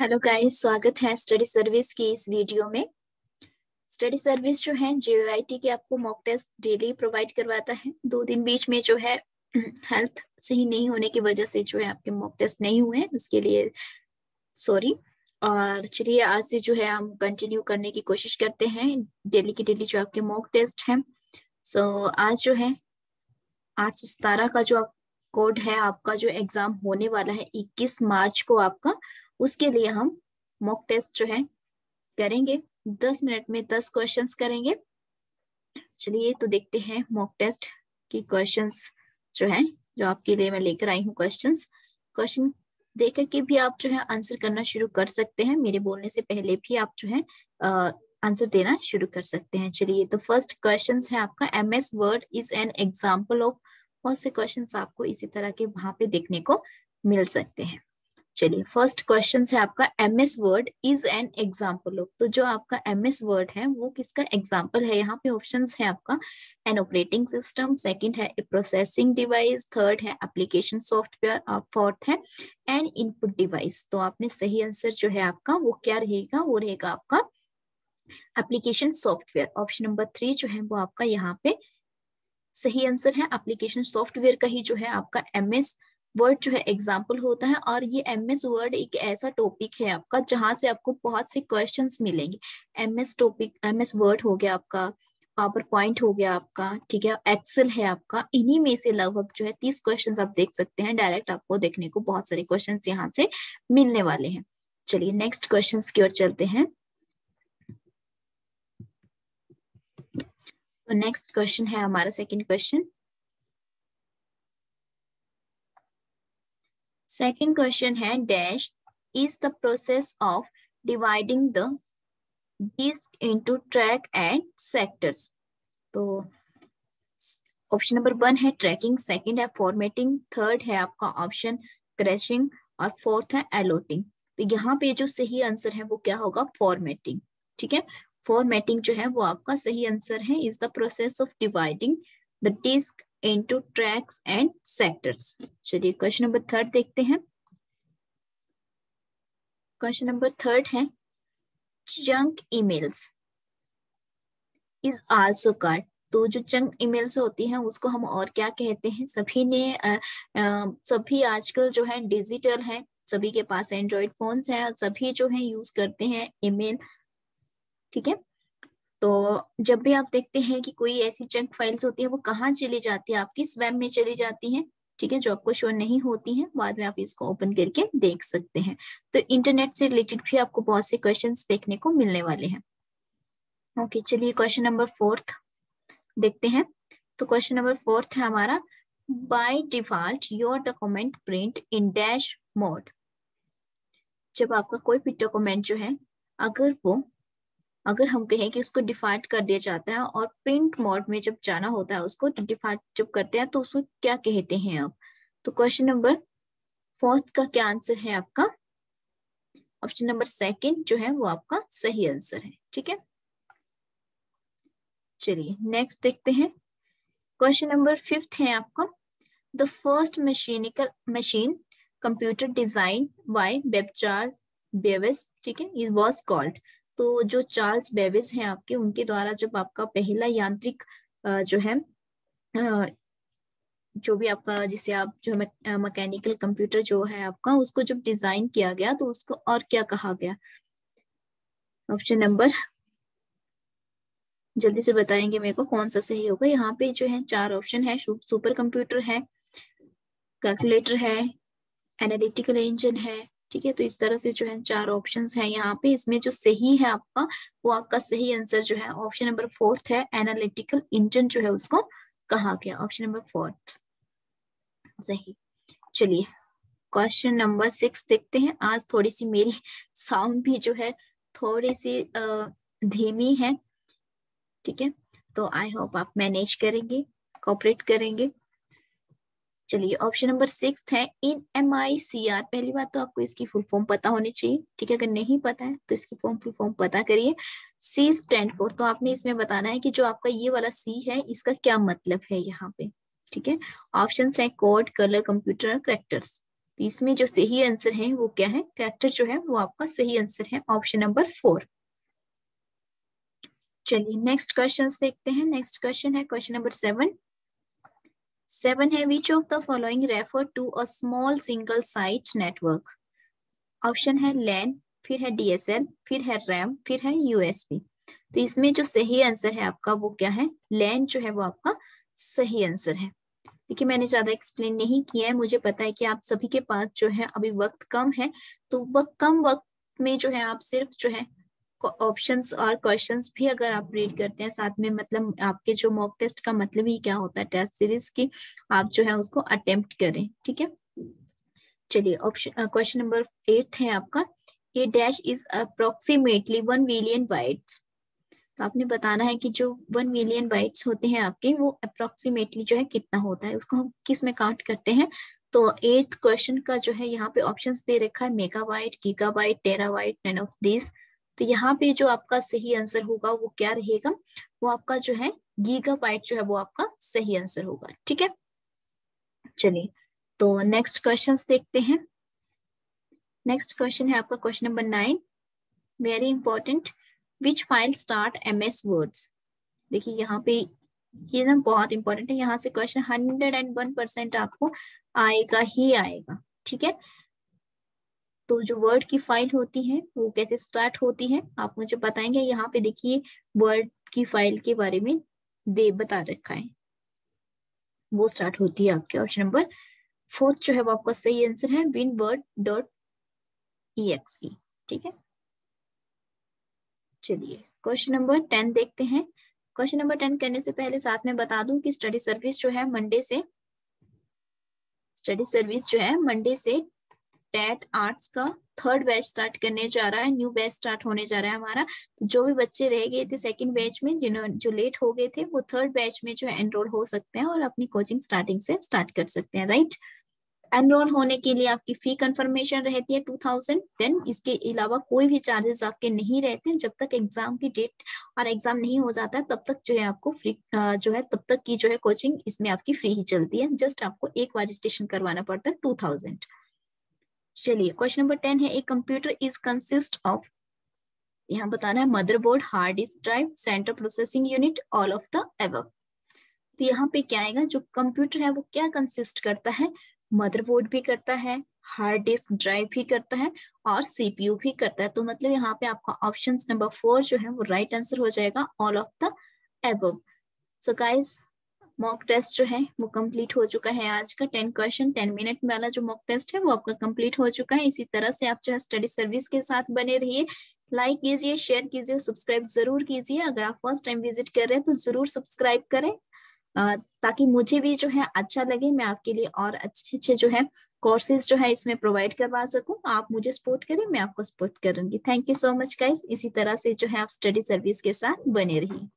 Hello guys स्वागत है study service की इस वीडियो में। स्टडी सर्विस जो है जेआईटी के आपको मॉक टेस्ट डेली प्रोवाइड करवाता है। दो दिन बीच में जो है हेल्थ सही नहीं होने की वजह से जो है आपके मॉक टेस्ट नहीं हुए हैं उसके लिए सॉरी और चलिए आज से जो है हम कंटिन्यू करने की कोशिश करते हैं। डेली की डेली जो आपके मॉक टेस्ट है। सो so, आज जो है आठ का जो कोड है आपका जो एग्ज़ाम होने वाला है 21 मार्च को आपका उसके लिए हम मॉक टेस्ट जो है करेंगे। दस मिनट में दस क्वेश्चंस करेंगे। चलिए तो देखते हैं मॉक टेस्ट की क्वेश्चंस जो है, जो आपके लिए मैं लेकर आई हूँ क्वेश्चंस क्वेश्चन देकर के भी आप जो है आंसर करना शुरू कर सकते हैं। मेरे बोलने से पहले भी आप जो है आंसर देना शुरू कर सकते हैं। चलिए तो फ़र्स्ट क्वेश्चन है आपका। M S word is an example of बहुत से क्वेश्चन आपको इसी तरह के वहाँ पे देखने को मिल सकते हैं। चलिए फ़र्स्ट क्वेश्चन है आपका M S word is an example of तो जो आपका एम एस वर्ड है, वो किसका एग्ज़ाम्पल है? यहाँ पे ऑप्शन है आपका एन ऑपरेटिंग सिस्टम सेकंड है प्रोसेसिंग डिवाइस थर्ड है एप्लीकेशन सॉफ्टवेयर और फोर्थ है एन इनपुट डिवाइस तो आपने सही आंसर जो है आपका, वो क्या रहेगा? वो रहेगा आपका application software option number three जो है, वो आपका यहाँ पे सही आंसर है एप्लीकेशन सॉफ्टवेयर का ही जो है आपका एम एस वर्ड जो है एग्ज़ाम्पल होता है और ये एम एस वर्ड एक ऐसा टॉपिक है आपका जहाँ से आपको बहुत से क्वेश्चन मिलेंगे। M S topic, M S word हो गया आपका पावर पॉइंट हो गया आपका, ठीक है, एक्सेल है आपका, इन्हीं में से लगभग जो है तीस क्वेश्चन आप देख सकते हैं। डायरेक्ट आपको देखने को बहुत सारे क्वेश्चन यहाँ से मिलने वाले हैं। चलिए नेक्स्ट क्वेश्चन की ओर चलते हैं। तो नेक्स्ट क्वेश्चन है हमारा सेकंड क्वेश्चन सेकंड क्वेश्चन है dash is the process of dividing the disk into track and sectors तो ऑप्शन नंबर वन है ट्रैकिंग सेकंड है फॉर्मेटिंग थर्ड है आपका ऑप्शन क्रैशिंग और फोर्थ है एलोटिंग तो यहाँ पे जो सही आंसर है, वो क्या होगा? फॉर्मेटिंग ठीक है? फॉर्मेटिंग जो है, वो आपका सही आंसर है. Is the process of dividing the disk into tracks and sectors. चलिए क्वेश्चन नंबर थर्ड देखते हैं। क्वेश्चन नंबर थर्ड है junk emails is also called तो जो चंक ईमेल्स होती हैं उसको हम और क्या कहते हैं? सभी ने आ, आ, सभी आजकल जो है डिजिटल है सभी के पास एंड्रॉइड फोन्स हैं और सभी जो है यूज़ करते हैं ईमेल ठीक है? तो जब भी आप देखते हैं कि कोई ऐसी चंक फाइल्स होती है, वो कहाँ चली जाती है? आपकी स्वयं में चली जाती है, ठीक है? जो आपको शो नहीं होती है, बाद में आप इसको ओपन करके देख सकते हैं। तो इंटरनेट से रिलेटेड भी आपको बहुत से क्वेश्चन देखने को मिलने वाले हैं। ओके चलिए क्वेश्चन नंबर फोर्थ देखते हैं। तो क्वेश्चन नंबर फोर्थ है हमारा by default your document print in dash mode जब आपका कोई भी डॉक्यूमेंट जो है, अगर वो अगर हम कहें कि उसको डिफ़ॉल्ट कर दिया जाता है और प्रिंट मोड में जब जाना होता है उसको डिफ़ॉल्ट जब करते हैं तो उसको क्या कहते हैं अब तो क्वेश्चन नंबर फोर्थ का क्या आंसर है आपका? ऑप्शन नंबर सेकंड जो है वो आपका सही आंसर है, ठीक है? चलिए नेक्स्ट देखते हैं। क्वेश्चन नंबर फिफ्थ है आपका। The first mechanical machine computer design by वेबचार्ज बेवेस ठीक है? इट वाज कॉल्ड तो जो चार्ल्स बेविस हैं आपके, उनके द्वारा जब आपका पहला यांत्रिक जो है जो भी आपका, जिसे आप, जो मैकेनिकल कंप्यूटर जो है आपका, उसको जब डिज़ाइन किया गया तो उसको और क्या कहा गया? ऑप्शन नंबर, जल्दी से बताएँगे मेरे को कौन सा सही होगा। यहाँ पे जो है चार ऑप्शन है सुपर कंप्यूटर है, कैलकुलेटर है, एनालिटिकल इंजन है ठीक है तो इस तरह से जो है चार ऑप्शन है यहाँ पे। इसमें जो सही है आपका, वो आपका सही आंसर जो है ऑप्शन नंबर फोर्थ है एनालिटिकल इंजन जो है उसको कहा गया। ऑप्शन नंबर फोर्थ सही। चलिए क्वेश्चन नंबर सिक्स देखते हैं। आज थोड़ी सी मेरी साउंड भी जो है थोड़ी सी धीमी है। ठीक है तो आई होप आप मैनेज करेंगे कॉपरेट करेंगे। चलिए ऑप्शन नंबर सिक्स है इन एम आई सी आर पहली बात तो आपको इसकी फुल फॉर्म पता होनी चाहिए, ठीक है? अगर नहीं पता है तो इसकी फॉर्म फुल फॉर्म पता करिए। सी स्टैंड फॉर तो आपने इसमें बताना है कि जो आपका ये वाला सी है, इसका क्या मतलब है यहाँ पे, ठीक है? ऑप्शन है कोड कलर कंप्यूटर करेक्टर्स इसमें जो सही आंसर है, वो क्या है? करेक्टर जो है, वो आपका सही आंसर है ऑप्शन नंबर फोर चलिए नेक्स्ट क्वेश्चन देखते हैं। नेक्स्ट क्वेश्चन है क्वेश्चन नंबर सेवन सेवन है which of the following refer to a small single site network option है लैन फिर है डीएसएल फिर है रैम फिर है यूएसबी तो इसमें जो सही आंसर है आपका वो क्या है? लैन जो है वो आपका सही आंसर है। देखिए, मैंने ज़्यादा एक्सप्लेन नहीं किया है। मुझे पता है कि आप सभी के पास जो है अभी वक्त कम है तो वक्त कम वक्त में जो है आप सिर्फ़ जो है ऑप्शंस और क्वेश्चंस भी अगर आप रीड करते हैं, साथ में मतलब आपके जो मॉक टेस्ट का मतलब ही क्या होता है टेस्ट सीरीज़ की, आप जो है उसको अटेम्प्ट करें, ठीक है? चलिए ऑप्शन क्वेश्चन नंबर एट है आपका। A dash is approximately one million bytes तो आपने बताना है कि जो वन मिलियन बाइट्स होते हैं आपके, वो अप्रोक्सीमेटली जो है कितना होता है, उसको हम किसमें काउंट करते हैं? तो एट्थ क्वेश्चन का जो है यहाँ पे ऑप्शंस दे रखा है megabyte gigabyte terabyte none of this तो यहाँ पे जो आपका सही आंसर होगा वो क्या रहेगा? वो आपका जो है गीगाबाइट जो है वो आपका सही आंसर होगा, ठीक है? चलिए तो नेक्स्ट क्वेश्चन देखते हैं। नेक्स्ट क्वेश्चन है आपका question number nine very important which file start MS S words देखिए, यहाँ पे ये ना बहुत इंपॉर्टेंट है। यहाँ से question hundred and one percent आपको आएगा ही आएगा, ठीक है? तो जो वर्ड की फ़ाइल होती है, वो कैसे स्टार्ट होती है, आप मुझे बताएँगे? यहाँ पे देखिए वर्ड की फ़ाइल के बारे में दे बता रखा है। वो स्टार्ट होती है आपके ऑप्शन नंबर फोर्थ जो है, वो आपका सही आंसर है win word dot E X E ठीक है? चलिए क्वेश्चन नंबर टेन देखते हैं। क्वेश्चन नंबर टेन करने से पहले साथ में बता दूँ कि स्टडी सर्विस जो है मंडे से स्टडी सर्विस जो है मंडे से टेट आर्ट्स का थर्ड बैच स्टार्ट करने जा रहा है, न्यू बैच स्टार्ट होने जा रहा है हमारा। तो जो भी बच्चे रह गए थे सेकंड बैच में जिन्होंने जो लेट हो गए थे, वो थर्ड बैच में जो है एनरोल हो सकते हैं और अपनी कोचिंग स्टार्टिंग से स्टार्ट कर सकते हैं राइट एनरोल होने के लिए आपकी फ़ी कंफर्मेशन रहती है टू थाउज़ेंड देन इसके अलावा कोई भी चार्जेस आपके नहीं रहते हैं। जब तक एग्ज़ाम की डेट और एग्ज़ाम नहीं हो जाता है, तब तक जो है आपको फ्री जो है, तब तक की जो है कोचिंग इसमें आपकी फ्री ही चलती है। जस्ट आपको एक बार रजिस्ट्रेशन करवाना पड़ता है टू थाउज़ेंड चलिए क्वेश्चन नंबर टेन है, एक कंप्यूटर इज़ कंसिस्ट ऑफ़ यहाँ बताना है motherboard hard disk drive central processing unit all of the above तो यहाँ पे क्या आएगा, जो कंप्यूटर है, वो क्या कंसिस्ट करता है? मदरबोर्ड भी करता है हार्ड डिस्क ड्राइव भी करता है, और सीपीयू भी करता है। तो मतलब यहाँ पे आपका ऑप्शन नंबर फोर जो है, वो राइट right आंसर हो जाएगा all of the above so guys mock test जो है, वो कंप्लीट हो चुका है आज का टेन क्वेश्चन टेन मिनट वाला जो मॉक टेस्ट है, वो आपका कंप्लीट हो चुका है। इसी तरह से आप जो है स्टडी सर्विस के साथ बने रहिए। लाइक कीजिए शेयर कीजिए और सब्सक्राइब ज़रूर कीजिए। अगर आप फ़र्स्ट टाइम विज़िट कर रहे हैं तो ज़रूर सब्सक्राइब करें। ताकि मुझे भी जो है अच्छा लगे, मैं आपके लिए और अच्छे अच्छे जो है कोर्सेज जो है इसमें प्रोवाइड करवा सकूँ। आप मुझे सपोर्ट करें, मैं आपको सपोर्ट करूँगी। Thank you so much guys इसी तरह से जो है आप स्टडी सर्विस के साथ बने रहिए।